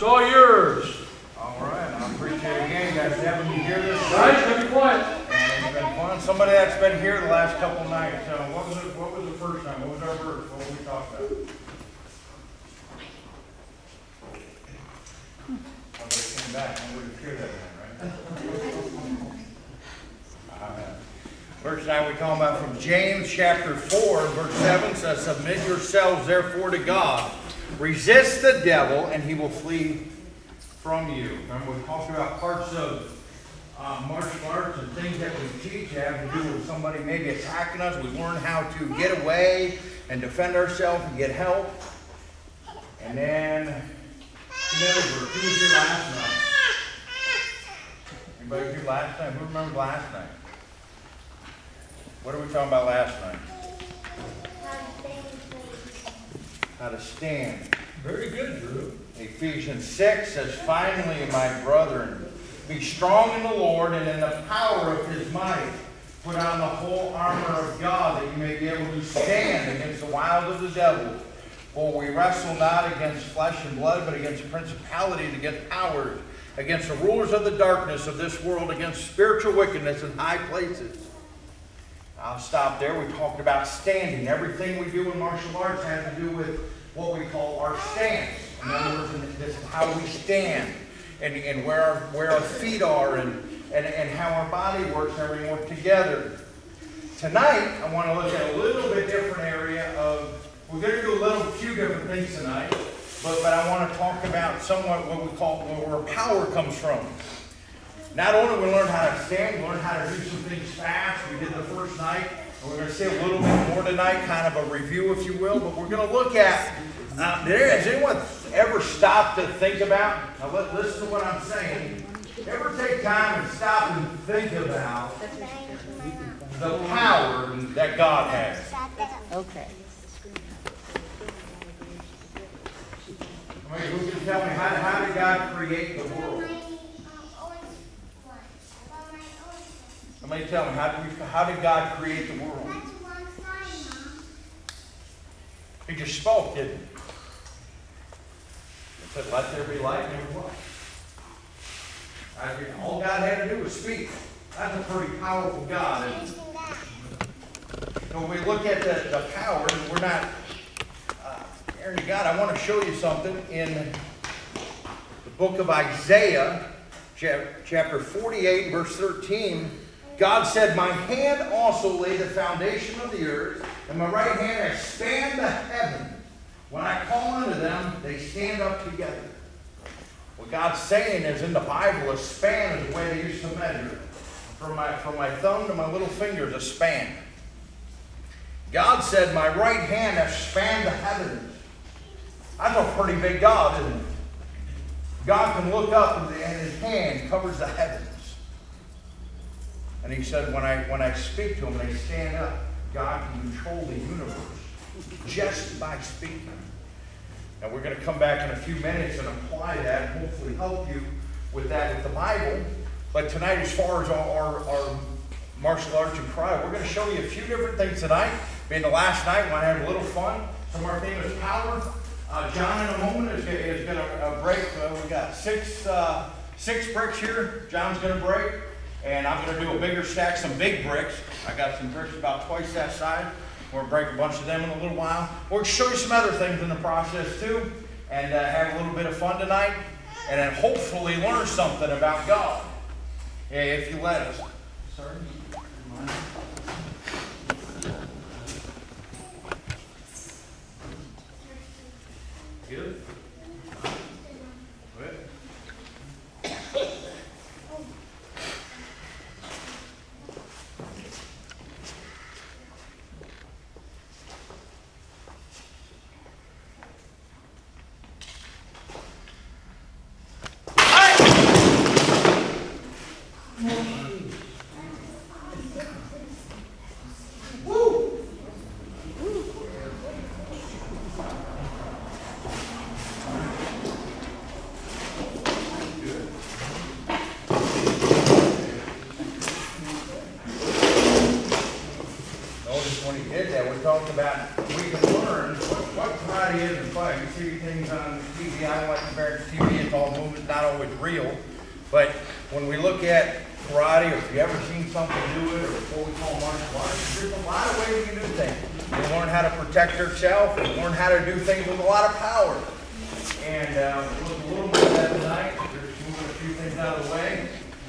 It's all yours. All right, I appreciate it again, guys, having me here this night. be quiet. And it's been fun. Somebody that's been here the last couple nights, uh, what was it, what was the first time? What was our verse? What were we talking about? Somebody came back, and we could hear that right? All right. Verse nine, we talking about from James chapter four, verse seven says, Submit yourselves therefore to God. Resist the devil, and he will flee from you. Remember, we talked about parts of uh, martial arts and things that we teach have to do with somebody maybe attacking us. We learn how to get away and defend ourselves and get help. And then, never, who was here last night? Anybody here last night? Who remembers last night? What are we talking about last night? How to stand. Very good, Drew. Ephesians 6 says, Finally, my brethren, be strong in the Lord and in the power of his might. Put on the whole armor of God that you may be able to stand against the wiles of the devil. For we wrestle not against flesh and blood, but against principalities, against powers, against the rulers of the darkness of this world, against spiritual wickedness in high places. I'll stop there. We talked about standing. Everything we do in martial arts has to do with what we call our stance. In other words, this is how we stand and, and where, our, where our feet are and, and, and how our body works and everything work together. Tonight, I want to look at a little bit different area of, we're going to do a little few different things tonight, but, but I want to talk about somewhat what we call where power comes from. Not only we learn how to stand, we learn how to do some things fast. We did the first night. And we're going to see a little bit more tonight, kind of a review, if you will. But we're going to look at, uh, there, has anyone ever stopped to think about, now let, listen to what I'm saying. Ever take time and stop and think about the power that God has? Okay. I mean, who can tell me, how, how did God create the world? Somebody tell me, how did, we, how did God create the world? He just spoke, didn't he? He said, let there be light, and there was. I mean, All God had to do was speak. That's a pretty powerful God. And when we look at the, the power, we're not, uh, Aaron, God, I want to show you something in the book of Isaiah, chapter 48, verse 13. God said, My hand also laid the foundation of the earth, and my right hand spanned the heaven. When I call unto them, they stand up together. What God's saying is in the Bible, a span is the way they used to measure. From my, from my thumb to my little finger is a span. God said, My right hand has spanned the heavens. That's a pretty big God, isn't it? God can look up and his hand covers the heavens. And he said, when I, when I speak to them, they stand up. God can control the universe just by speaking. And we're going to come back in a few minutes and apply that and hopefully help you with that with the Bible. But tonight, as far as our, our, martial arts and karate, we're going to show you a few different things tonight. Being the last night, we want to have a little fun. Some of our famous power. Uh, John, in a moment, is, is going to break. Uh, we got six, uh, six bricks here. John's going to break. And I'm going to do a bigger stack, some big bricks. I got some bricks about twice that size. We're to break a bunch of them in a little while. We'll show you some other things in the process too. And uh, have a little bit of fun tonight. And then hopefully learn something about God. If you let us. Sorry. Good. Good. Notice when he did that, we talked about, we can learn what, what karate is and fight. You see things on TV, I don't like comparing TV and all movement, not always real. But when we look at karate, or if you ever seen something do it, or what we call martial arts, there's a lot of ways you do things. You learn how to protect yourself, and learn how to do things with a lot of power. And uh, we'll look a little bit at that tonight. Just moving a few things out of the way.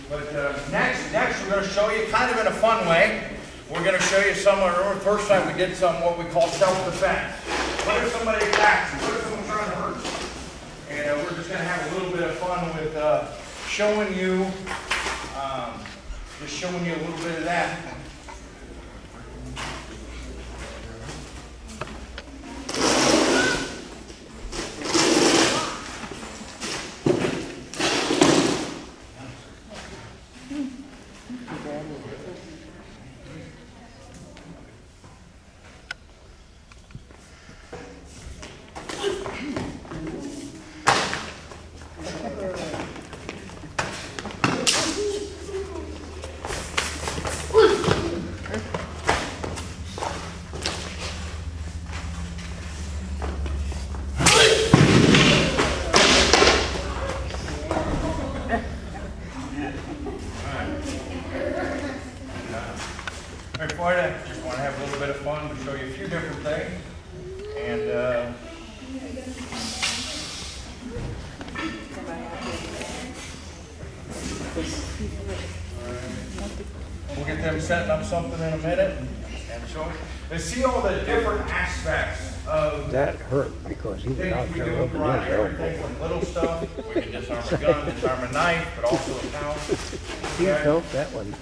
But uh, next, next we're going to show you, kind of in a fun way, we're going to show you some, remember the first time we did some what we call self-defense. What if somebody attacks you? What if someone's trying to hurt? And uh, we're just going to have a little bit of fun with uh, showing you, um, just showing you a little bit of that. Before that, just want to have a little bit of fun to show you a few different things. And uh, we'll get them setting up something in a minute and show you. They see all the different aspects of That hurt because he was out there do in opening karate. his elbow. Everything from little stuff, we can disarm a gun, disarm a knife, but also a pound. He felt that one.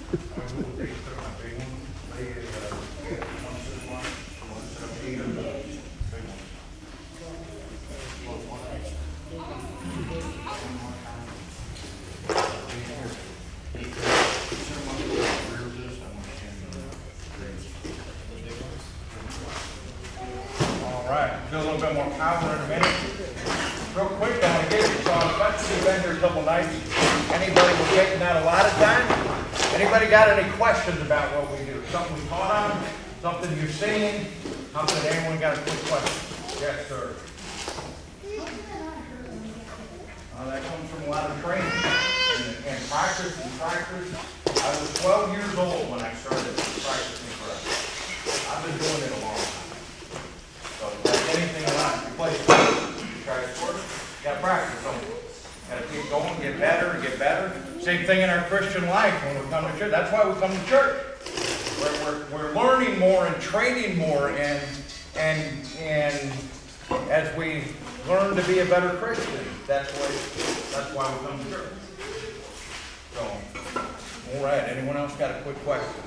Right, feel a little bit more power in a minute. Real quick, I'm gonna give you, so especially you've been here a couple nights, anybody was taking that a lot of time? Anybody got any questions about what we do? Something we taught on, something you've seen, something, anyone got a quick question? Yes, sir. Uh, that comes from a lot of training and, and practice and practice. I was twelve years old when I started practicing karate. I've been doing it a long time. So like anything in life, you play try you gotta practice on it. Gotta keep going, get better, get better. Same thing in our Christian life when we come to church. That's why we come to church. We're, we're, we're learning more and training more and, and, and as we learn to be a better Christian, that's what, that's why we come to church. So, all right, anyone else got a quick question?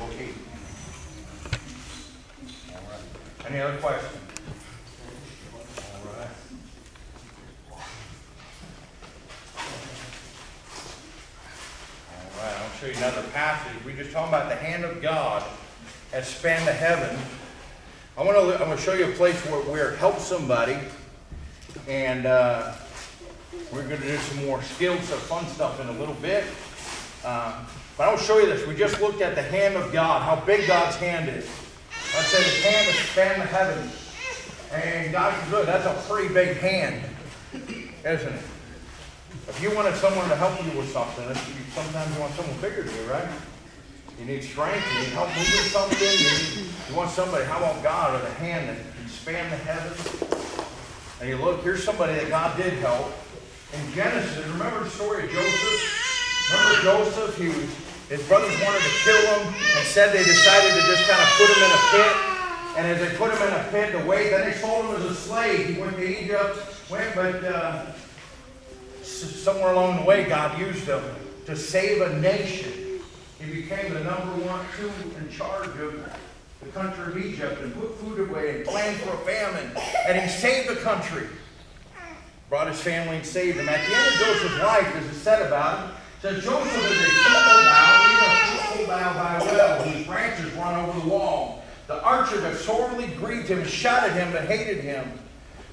Okay. All right. Any other questions? All right. I'll show you another passage. We just talking about the hand of God has spanned the heaven. I want to. I'm going to show you a place where we're help somebody, and uh, we're going to do some more skills, some fun stuff in a little bit. Uh, but I'll show you this. We just looked at the hand of God, how big God's hand is. I said his hand has spanned the heavens. And God God's good. That's a pretty big hand, isn't it? If you wanted someone to help you with something, sometimes you want someone bigger than you, right? You need strength, you need help moving something, you, need, you want somebody, how about God, or the hand that can span the heavens? And you look, here's somebody that God did help. In Genesis, remember the story of Joseph? Remember Joseph? He was, his brothers wanted to kill him and said they decided to just kind of put him in a pit. And as they put him in a pit, the way then they sold him as a slave. He went to Egypt, went, but uh, somewhere along the way, God used him to save a nation. He became the number one, two in charge of the country of Egypt and put food away and planned for a famine. And he saved the country. Brought his family and saved them. At the end of Joseph's life, as it said about him, said Joseph is a fruitful bough, by a well, whose branches run over the wall. The archer that sorely grieved him, shot at him, but hated him.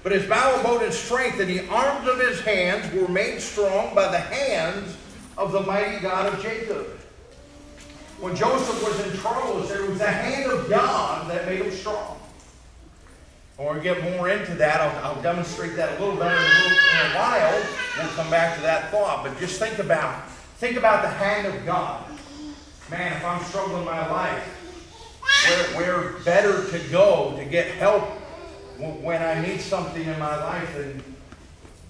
But his bow abode in strength, and the arms of his hands were made strong by the hands of the mighty God of Jacob. when Joseph was in trouble, it was the hand of God that made him strong. We get more into that, I'll, I'll demonstrate that a little better in a, little, in a while. We'll come back to that thought. But just think about, think about the hand of God. Man, if I'm struggling in my life, where, where better to go to get help when I need something in my life than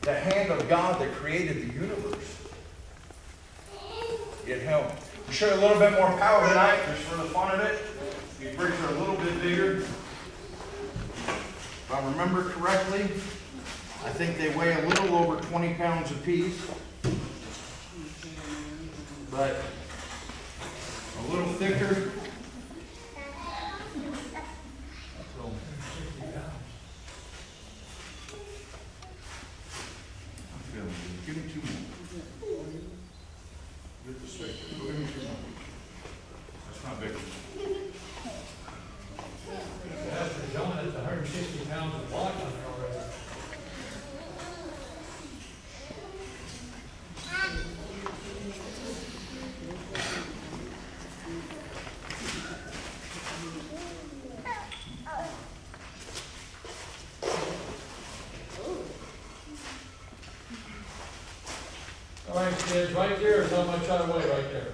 the hand of God that created the universe? Get help. Show a little bit more power tonight, just for the fun of it. These bricks are a little bit bigger. If I remember correctly, I think they weigh a little over 20 pounds apiece. But a little thicker. I'm feeling good. Give me two more. Get the stick. Give me two more. That's not big. Pastor John, that's hundred and sixty pounds of block on there already. Kids, right there is how much I weigh right there.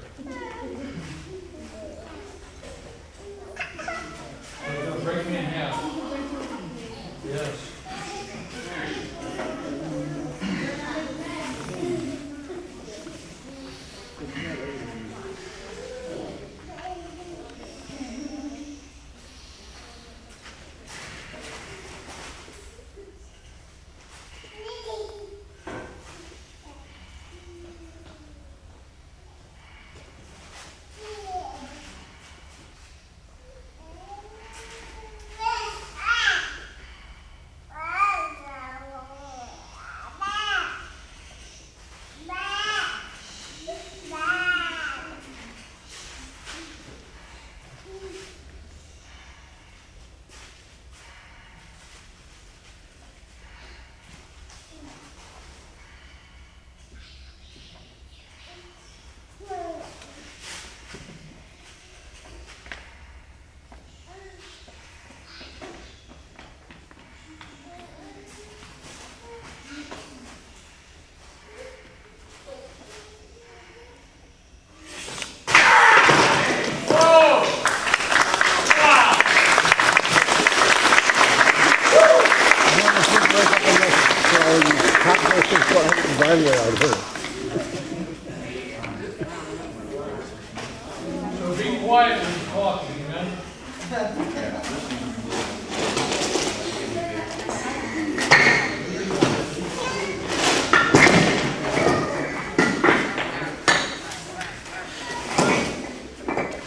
They're gonna break me in half. Yes. Top versus what barnyard out here. So be quiet when you're talking, amen?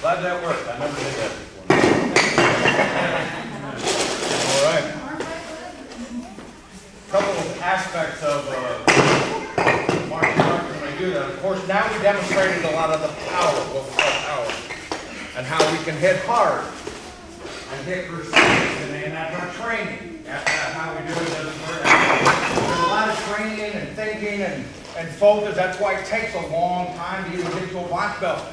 Glad that worked. I never did that before. All right. Couple of aspects of uh, martial arts when I do that. Of course, now we demonstrated a lot of the power, what we call power, and how we can hit hard and hit precision, and, and that's our training. That's how we do it. There's a lot of training and thinking and, and focus. That's why it takes a long time to even get to a black belt.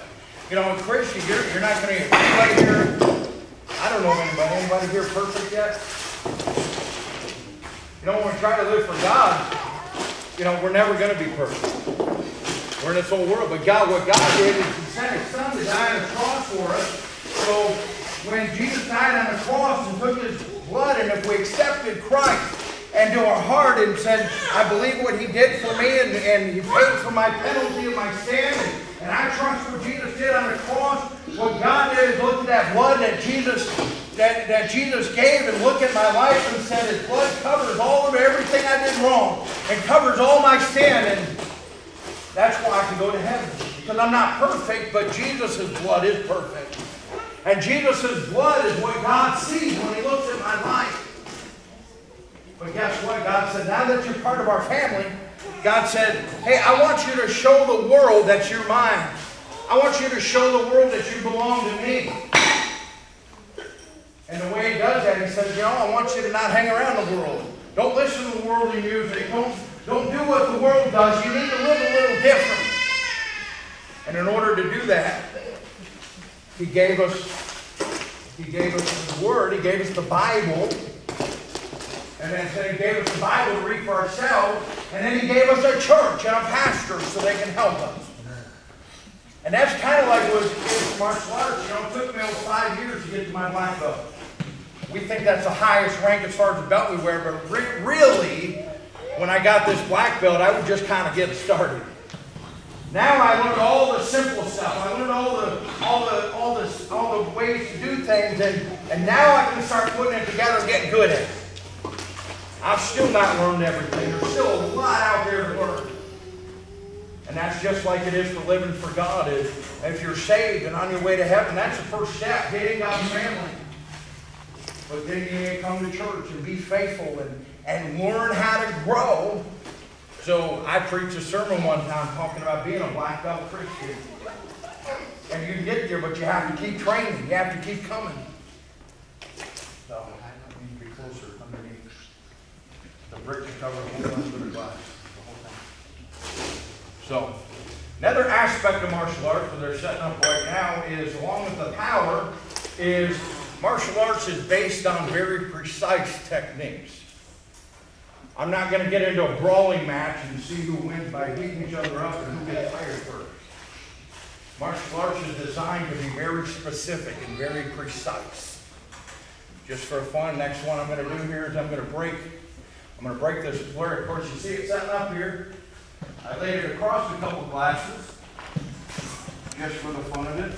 You know, Christian, you're, you're not going to, anybody here, I don't know anybody, anybody here perfect yet? You know, when we try to live for God, you know, we're never going to be perfect. We're in this whole world. But God, what God did is He sent His Son to die on the cross for us. So when Jesus died on the cross and took His blood, and if we accepted Christ into our heart and said, I believe what He did for me, and, and He paid for my penalty of my sin, and, and I trust what Jesus did on the cross, what God did is look at that blood that Jesus that, that Jesus gave and look at my life and said His blood covers all of everything I did wrong and covers all my sin and that's why I can go to heaven. Because I'm not perfect, but Jesus' blood is perfect. And Jesus' blood is what God sees when He looks at my life. But guess what? God said, now that you're part of our family, God said, hey, I want you to show the world that you're mine. I want you to show the world that you belong to me. And the way he does that, he says, you know, I want you to not hang around the world. Don't listen to the worldly music. Don't, don't do what the world does. You need to live a little different. And in order to do that, He gave us, He gave us His Word, He gave us the Bible. And then said He gave us the Bible to read for ourselves. And then He gave us a church and a pastor so they can help us. And that's kind of like what it it is martial arts. You know, it took me over five years to get to my black belt. We think that's the highest rank as far as the belt we wear, but re- really, when I got this black belt, I was just kind of getting started. Now I learned all the simple stuff. I learned all the all the all the all the ways to do things, and and now I can start putting it together and getting good at it. I've still not learned everything. There's still a lot out there to learn. And that's just like it is for living for God. Is if you're saved and on your way to heaven, that's the first step. getting in God's family. But then you come to church and be faithful and, and learn how to grow. So I preached a sermon one time talking about being a black belt Christian. And you can get there, but you have to keep training. You have to keep coming. So I need to be closer underneath the brick to cover the whole the glass. The thing. So, another aspect of martial arts that they're setting up right now is, along with the power, is martial arts is based on very precise techniques. I'm not going to get into a brawling match and see who wins by beating each other up and who gets tired first. Martial arts is designed to be very specific and very precise. Just for fun, next one I'm going to do here is I'm going to break. I'm going to break this flare. Of course, you see it setting up here. I laid it across a couple glasses, just for the fun of it.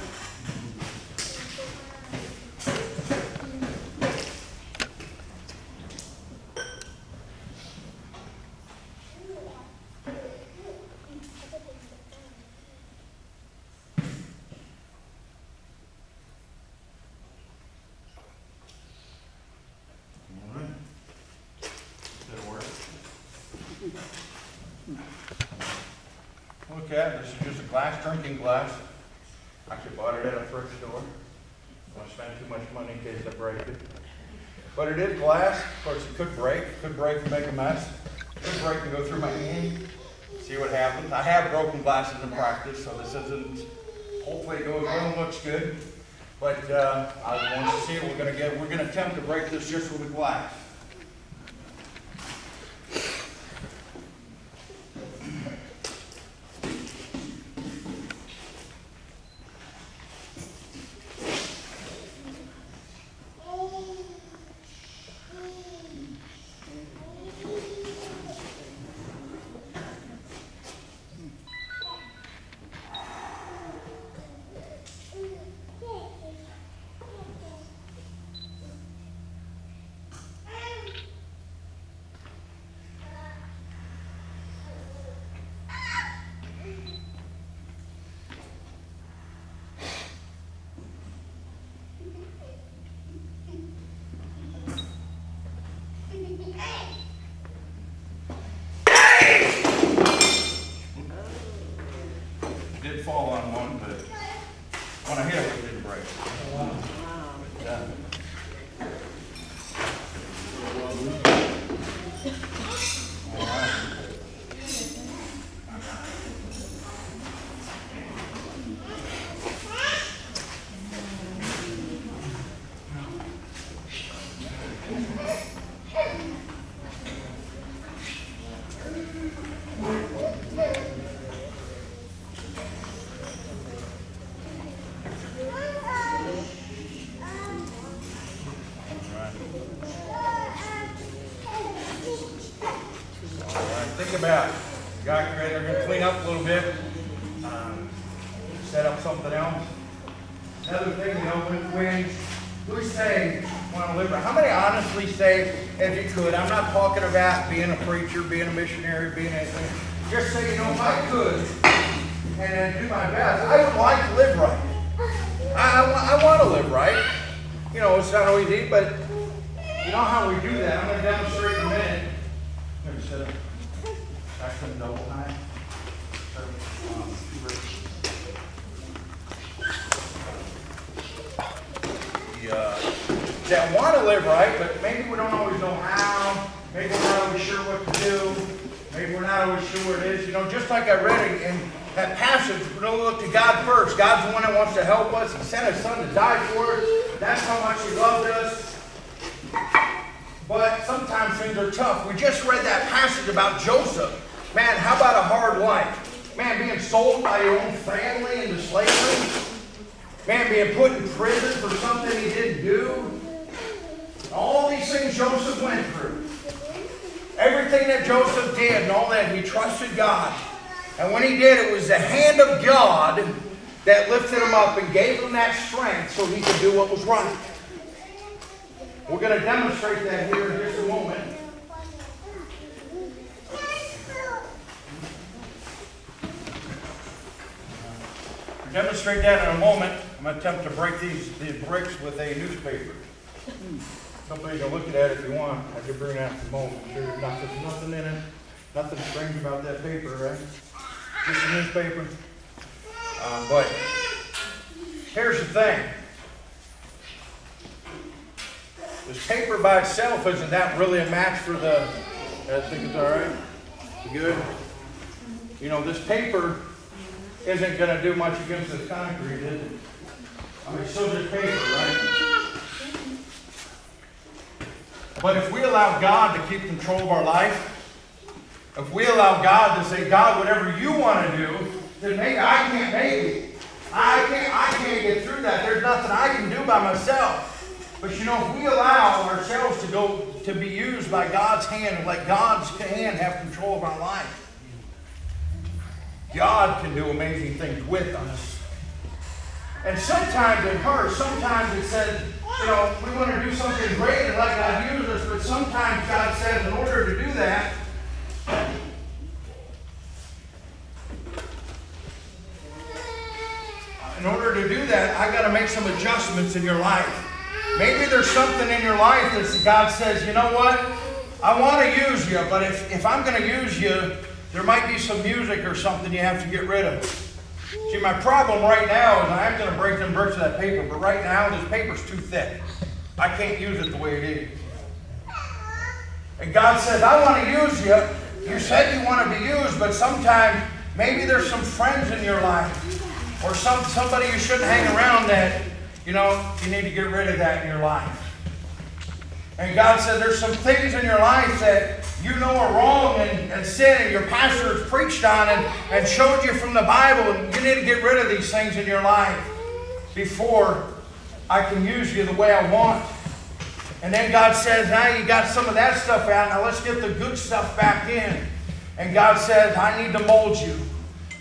All right. That'll work. Okay, this is just a glass drinking glass. Actually bought it at a thrift store. Don't want to spend too much money in case I break it. But it is glass. Of course, it could break. Could break and make a mess. Could break and go through my hand. See what happens. I have broken glasses in practice, so this isn't. Hopefully, it goes well and looks good. But uh, I want to see it. We're gonna get. We're gonna attempt to break this just with a glass. It did fall on one, but when I hit it, it didn't break. But, uh, all right. All right, think about it. Got ready, they're gonna clean up a little bit, um, set up something else. Another thing, you know, when, when we say, want to live, right, how many honestly say, if you could, I'm not talking about being a preacher, being a missionary, being anything, just say, you know, if I could, and then do my best, I would like to live right. I, I, wa- I want to live right. It's not always easy, but you know how we do that. I'm going to demonstrate in a minute. Here, set up. Back some double high. The, uh, that want to live right, but maybe we don't always know how. Maybe we're not always sure what to do. Maybe we're not always sure what it is. You know, just like I read in, that passage, we don't look to God first. God's the one that wants to help us. He sent his son to die for us. That's how much he loved us. But sometimes things are tough. We just read that passage about Joseph. Man, how about a hard life? Man, being sold by your own family into slavery. Man, being put in prison for something he didn't do. All these things Joseph went through. Everything that Joseph did and all that, he trusted God. And when he did, it was the hand of God that lifted him up and gave him that strength so he could do what was right. We're going to demonstrate that here in just a moment. Demonstrate that in a moment, I'm going to attempt to break these, these bricks with a newspaper. Somebody can look at that if you want. I could bring that in a moment. Sure, there's nothing in it. Nothing strange about that paper, right? Just a newspaper. Um, but here's the thing. This paper by itself isn't that really a match for the. I think it's all right. You good? You know, this paper isn't going to do much against this concrete, is it? I mean, so just paper, right? But if we allow God to keep control of our life, if we allow God to say, God, whatever you want to do, then maybe I can't make it. I can't, I can't get through that. There's nothing I can do by myself. But you know, if we allow ourselves to go to be used by God's hand and let God's hand have control of our life, God can do amazing things with us. And sometimes it hurts. Sometimes it says, you know, we want to do something great and let God use us, but sometimes God says, in order to do that, in order to do that, I got to make some adjustments in your life. Maybe there's something in your life that God says, you know what? I want to use you, but if, if I'm going to use you, there might be some music or something you have to get rid of. See, my problem right now is I am going to break them bricks of that paper, but right now this paper's too thick. I can't use it the way it is. And God says, I want to use you. You said you want to be used, but sometimes maybe there's some friends in your life or some, somebody you shouldn't hang around that, you know, you need to get rid of that in your life. And God said there's some things in your life that you know are wrong and, and sin and your pastor has preached on and, and showed you from the Bible and you need to get rid of these things in your life before I can use you the way I want. And then God says, now you got some of that stuff out. Now let's get the good stuff back in. And God says, I need to mold you.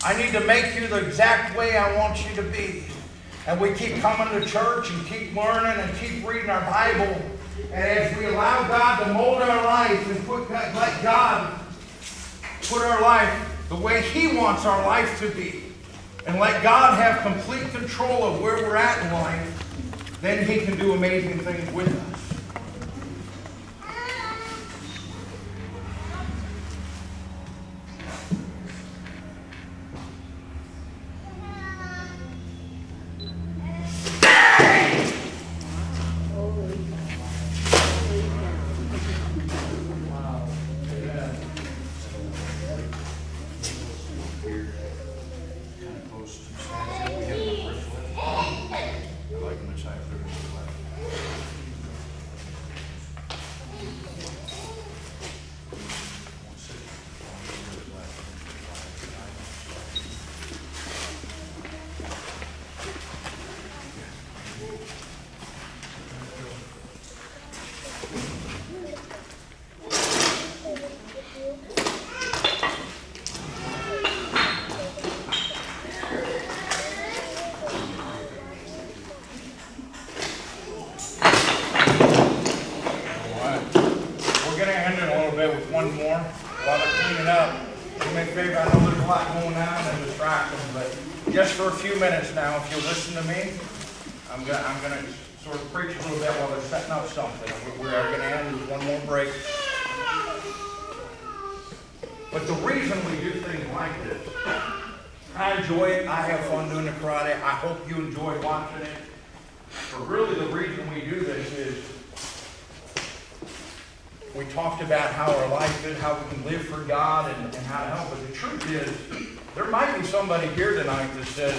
I need to make you the exact way I want you to be. And we keep coming to church and keep learning and keep reading our Bible. And as we allow God to mold our life and put, let God put our life the way He wants our life to be, and let God have complete control of where we're at in life, then He can do amazing things with us. We do things like this, I enjoy it, I have fun doing the karate. I hope you enjoy watching it. But really the reason we do this is we talked about how our life is, how we can live for God, and, and how to help. But the truth is, There might be somebody here tonight that says,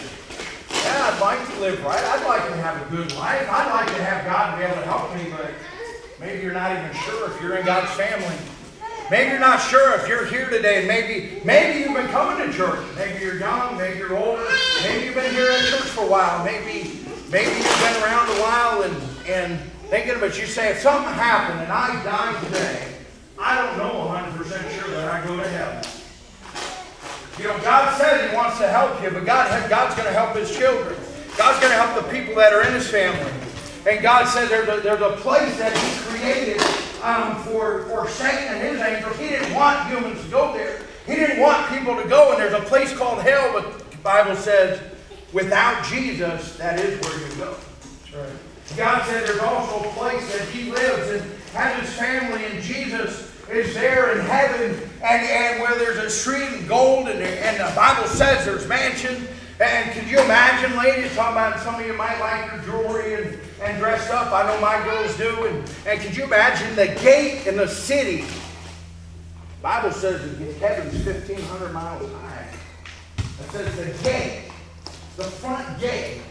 yeah, I'd like to live right. I'd like to have a good life. I'd like to have God be able to help me, but maybe you're not even sure if you're in God's family. Maybe you're not sure if you're here today, and maybe maybe you've been coming to church. Maybe you're young, maybe you're older, maybe you've been here at church for a while, maybe maybe you've been around a while and and thinking about you say if something happened and I die today, I don't know 100% sure that I go to heaven. You know, God says He wants to help you, but God, God's going to help His children. God's going to help the people that are in His family. And God said there's a, there's a place that He created um, for, for Satan and his angels. He didn't want humans to go there. He didn't want people to go, and there's a place called hell, but the Bible says, without Jesus, that is where you go. Right. God said there's also a place that He lives and has His family, and Jesus is there in heaven, and, and where there's a stream of gold, and, and the Bible says there's mansions. And could you imagine, ladies, talking about some of you might like your jewelry and, and dressed up. I know my girls do. And, and could you imagine the gate in the city? Bible says heaven's 1,500 miles high. It says the gate, the front gate,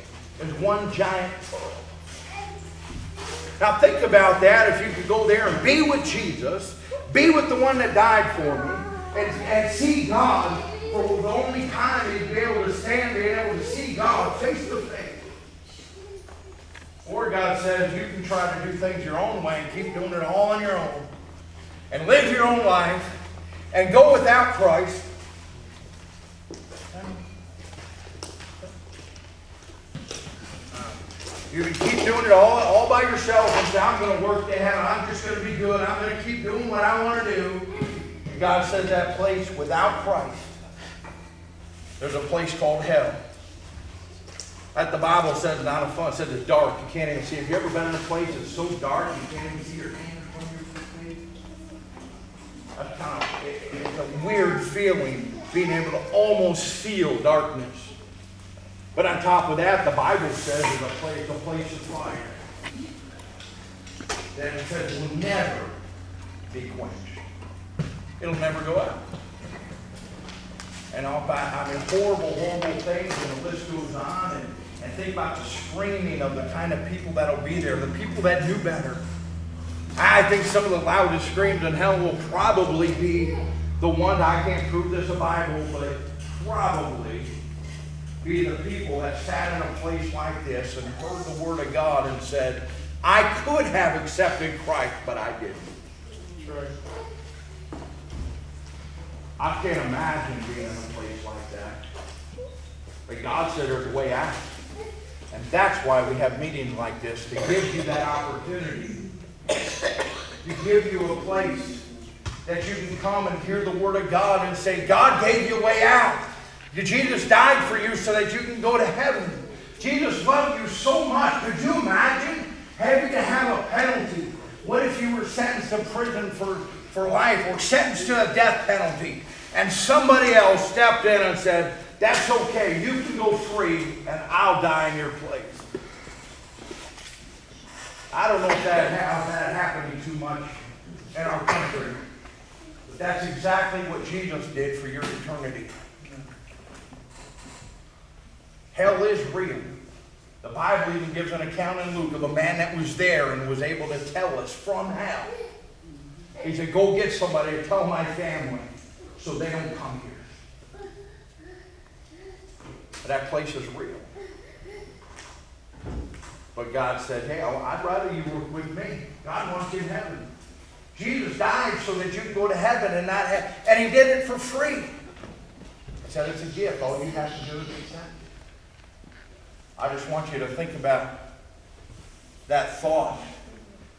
is one giant pearl. Now think about that if you could go there and be with Jesus, be with the one that died for me, and, and see God for the only time you'd be able to stand there and able to see God face to face. Or God says you can try to do things your own way and keep doing it all on your own and live your own life and go without Christ. You can keep doing it all, all by yourself and say, I'm going to work to heaven. I'm just going to be good. I'm going to keep doing what I want to do. And God says that place without Christ, there's a place called hell. That the Bible says not a fun. It says it's dark. You can't even see. Have you ever been in a place that's so dark you can't even see your hand of your face? That's kind of, it, it's a weird feeling being able to almost feel darkness. But on top of that, the Bible says there's a place, a place of fire. That it says will never be quenched. It'll never go out. And all about, I mean, horrible, horrible things, and the list goes on. And, and think about the screaming of the kind of people that'll be there, the people that knew better. I think some of the loudest screams in hell will probably be the one, I can't prove this a Bible, but probably be the people that sat in a place like this and heard the Word of God and said, I could have accepted Christ, but I didn't. I can't imagine being in a place like that. But God said there's a way out. And that's why we have meetings like this, to give you that opportunity. To give you a place that you can come and hear the Word of God and say, God gave you a way out. Jesus died for you so that you can go to heaven. Jesus loved you so much. Could you imagine having to have a penalty? What if you were sentenced to prison for, for life or sentenced to a death penalty and somebody else stepped in and said, That's okay, you can go free and I'll die in your place? I don't know if that, if that happening too much in our country, but that's exactly what Jesus did for your eternity. Hell is real. The Bible even gives an account in Luke of a man that was there and was able to tell us from hell. He said, Go get somebody to tell my family so they don't come here. That place is real. But God said, Hey, I'd rather you were with me. God wants you in heaven. Jesus died so that you can go to heaven and not have, and He did it for free. He said it's a gift. All you have to do is accept it. I just want you to think about that thought.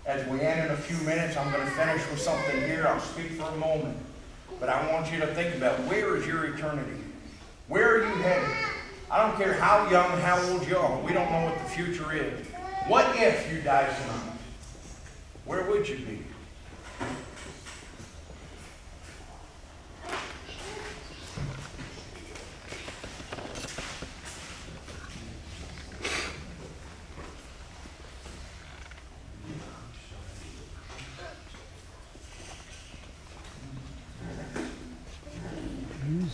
As we end in a few minutes, I'm going to finish with something here. I'll speak for a moment. But I want you to think about where is your eternity? Where are you headed? I don't care how young, how old you are. We don't know what the future is. What if you die tonight? Where would you be?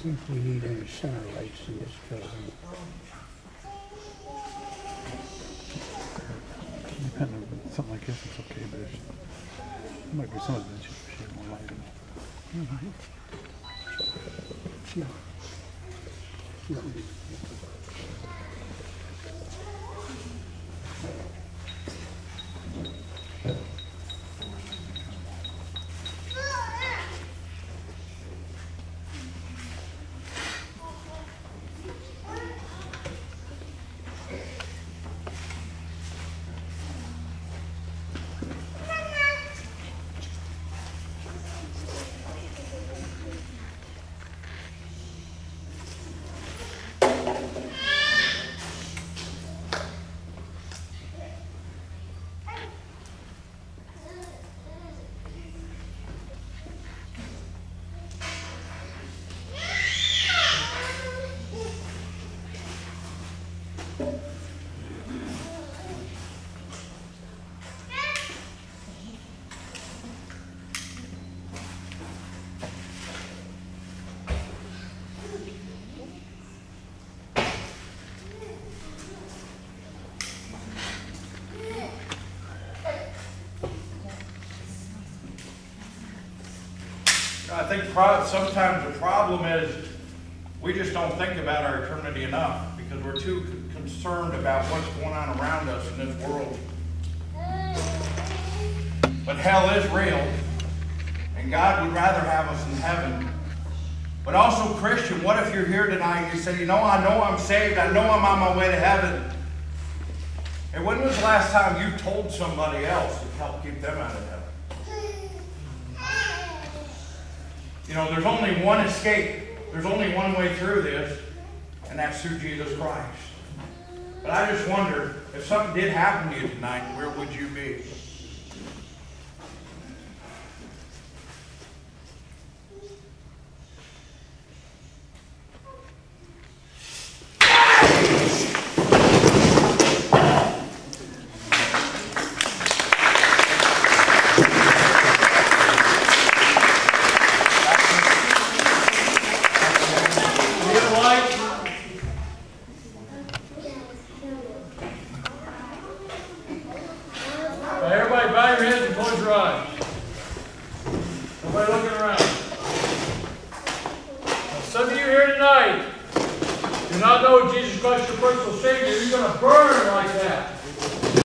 If we need any center lights in this building. Depending on something like this, it's okay, but there might be some of this shit more light. in it. Yeah. Yeah. Think sometimes the problem is we just don't think about our eternity enough because we're too concerned about what's going on around us in this world. But hell is real, and God would rather have us in heaven. But also, Christian, what if you're here tonight and you say, you know, I know I'm saved, I know I'm on my way to heaven. And when was the last time you told somebody else to help keep them out of heaven? You know, there's only one escape. There's only one way through this, and that's through Jesus Christ. But I just wonder, if something did happen to you tonight, where would you be?